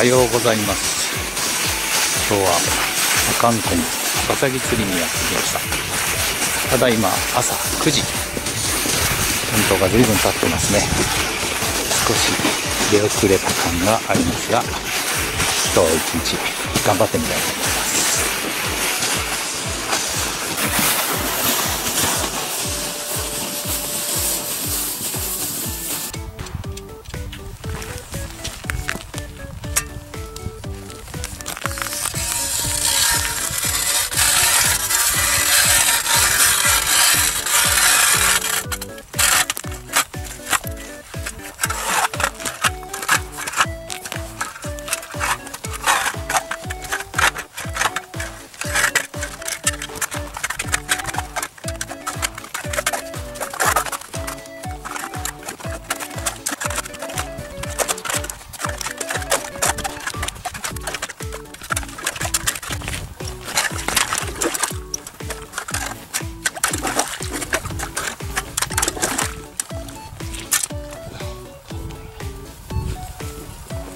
はようございます。今日は阿寒湖にワカサギ釣りにやってきました。ただいま朝9時。本当が随分経ってますね。少し出遅れた感がありますが今日一日頑張ってみたいと思います。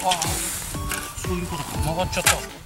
ああそういうことか。曲がっちゃった。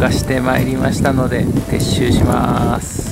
化してまいりましたので撤収します。